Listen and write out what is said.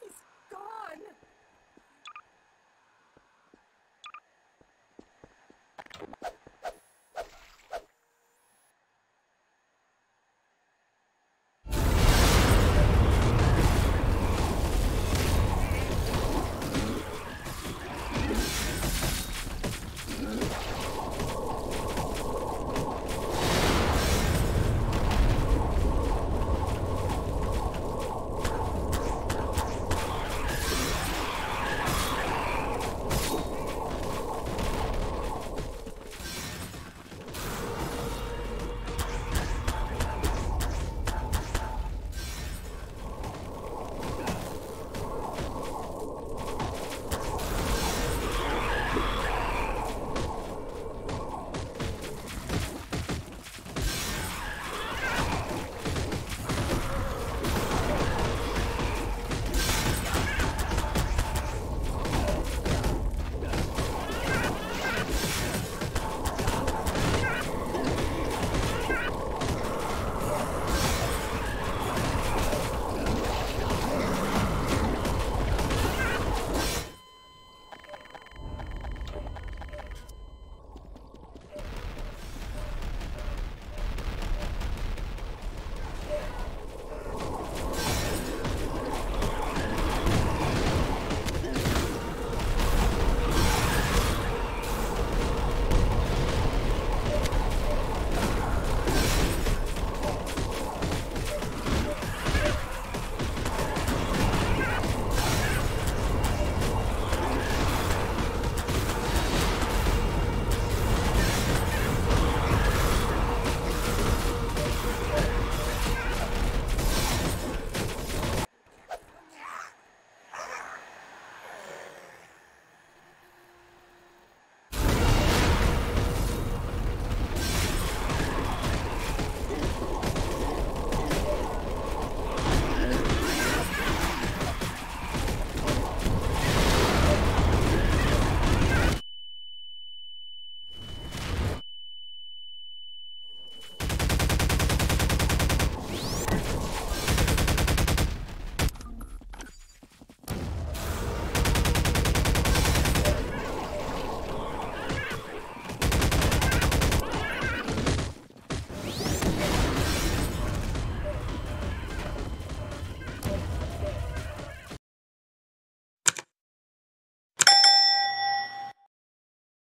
He's gone.